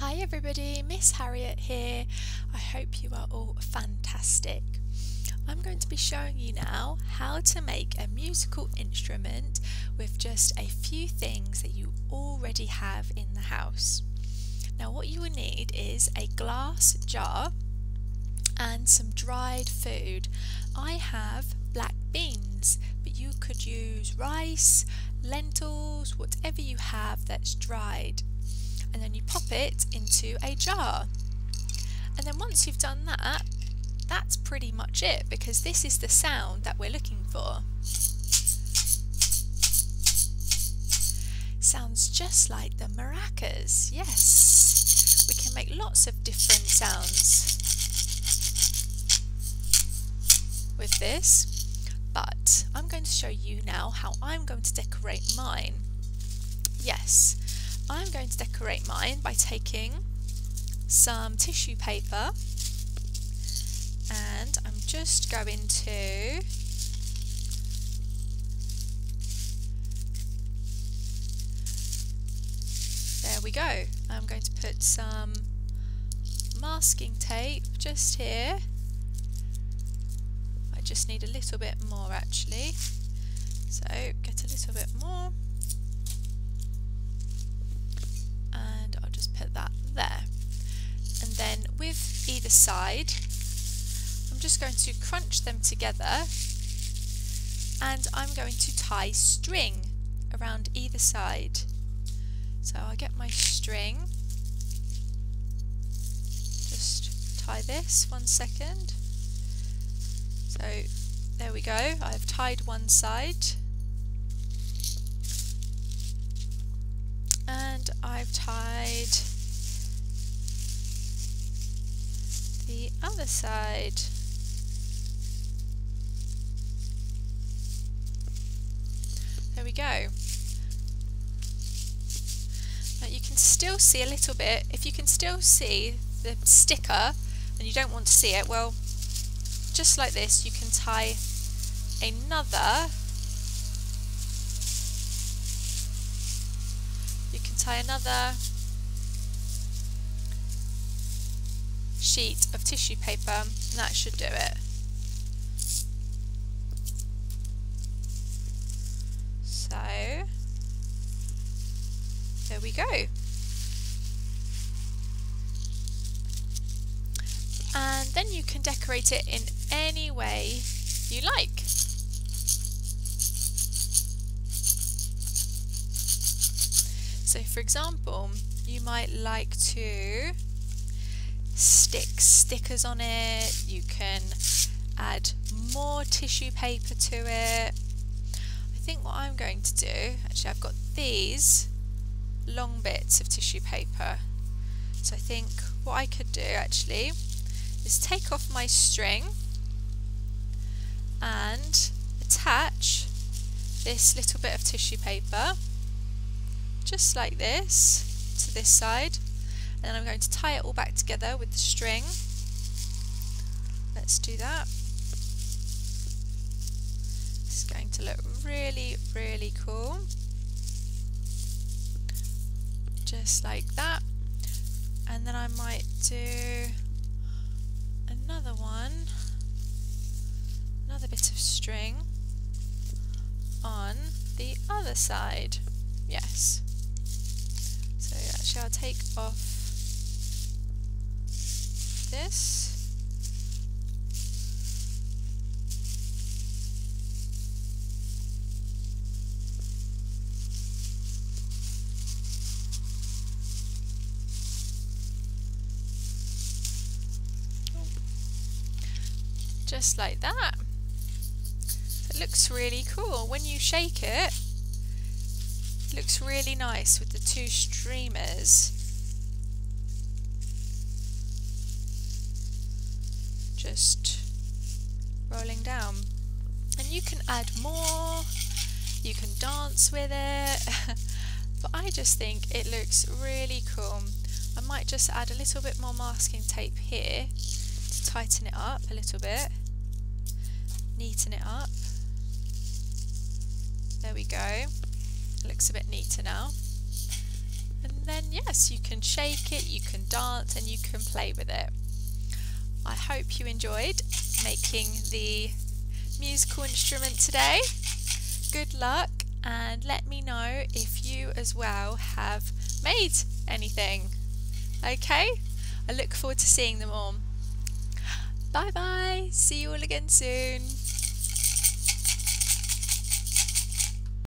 Hi everybody, Miss Harriet here. I hope you are all fantastic. I'm going to be showing you now how to make a musical instrument with just a few things that you already have in the house. Now what you will need is a glass jar and some dried food. I have black beans, but you could use rice, lentils, whatever you have that's dried pop it into a jar. And then once you've done that, that's pretty much it because this is the sound that we're looking for. Sounds just like the maracas, yes. We can make lots of different sounds with this, but I'm going to show you now how I'm going to decorate mine. Yes, I'm going to decorate mine by taking some tissue paper and I'm just going to there we go. I'm going to put some masking tape just here. I just need a little bit more actually. So get a little bit more with either side, I'm just going to crunch them together and I'm going to tie string around either side. So I'll get my string, just tie this one second. So there we go, I've tied one side and I've tied the other side. There we go. Now you can still see a little bit, if you can still see the sticker and you don't want to see it, well just like this you can tie another you can tie another sheet of tissue paper and that should do it. So there we go. And then you can decorate it in any way you like. So for example, you might like to stick stickers on it, you can add more tissue paper to it. I think what I'm going to do, actually I've got these long bits of tissue paper. So I think what I could do actually is take off my string and attach this little bit of tissue paper just like this to this side and then I'm going to tie it all back together with the string. Let's do that. It's going to look really, really cool. Just like that. And then I might do another one, another bit of string on the other side. Yes. So actually I'll take off this. Just like that. It looks really cool. When you shake it, it looks really nice with the two streamers. Just rolling down. And you can add more, you can dance with it, but I just think it looks really cool. I might just add a little bit more masking tape here to tighten it up a little bit, neaten it up. There we go. It looks a bit neater now. And then yes, you can shake it, you can dance, and you can play with it. I hope you enjoyed making the musical instrument today. Good luck and let me know if you as well have made anything. Okay? I look forward to seeing them all. Bye bye. See you all again soon.